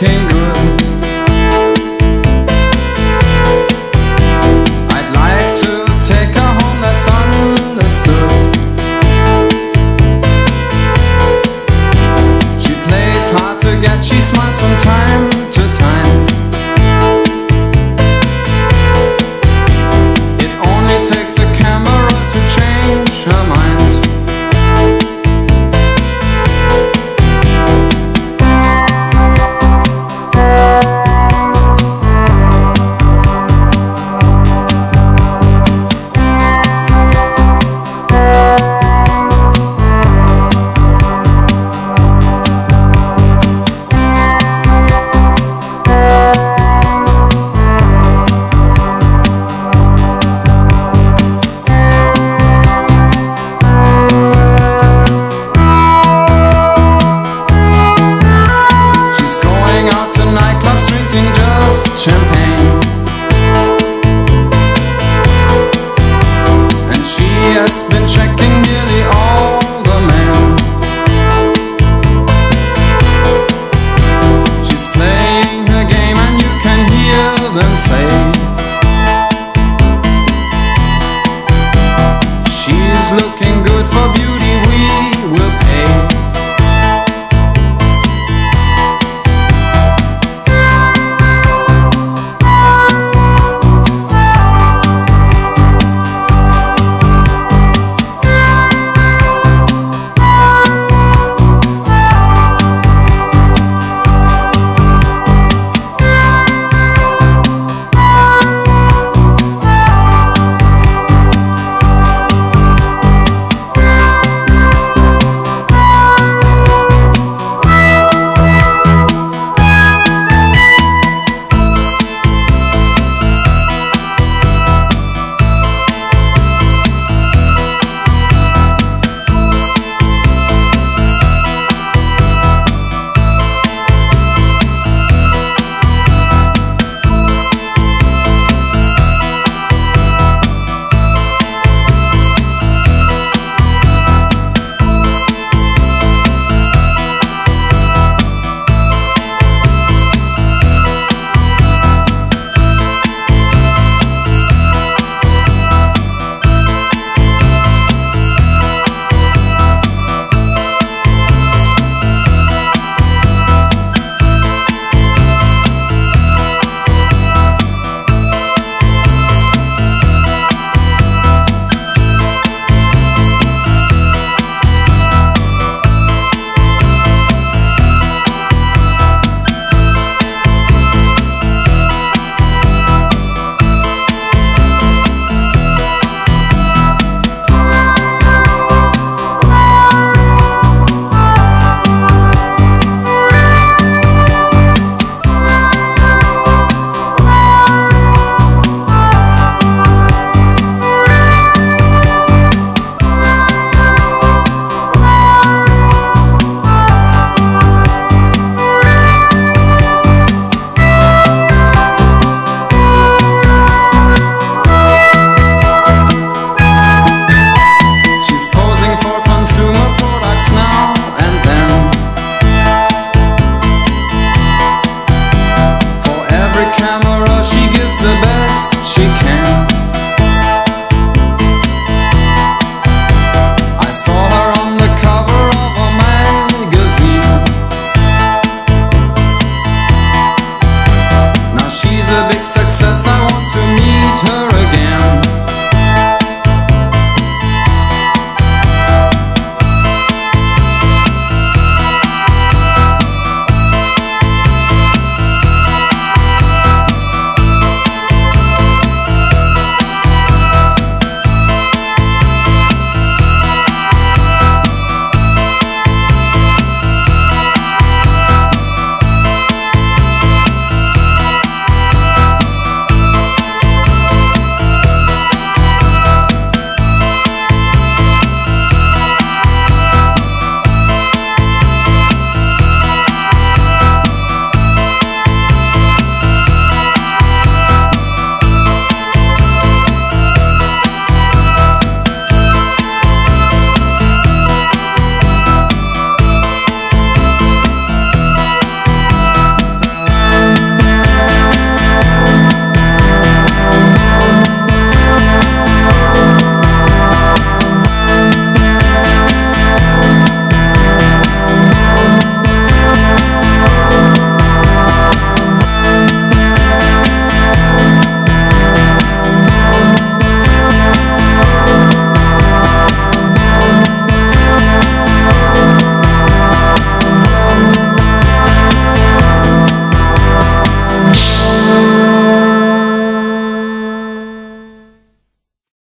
came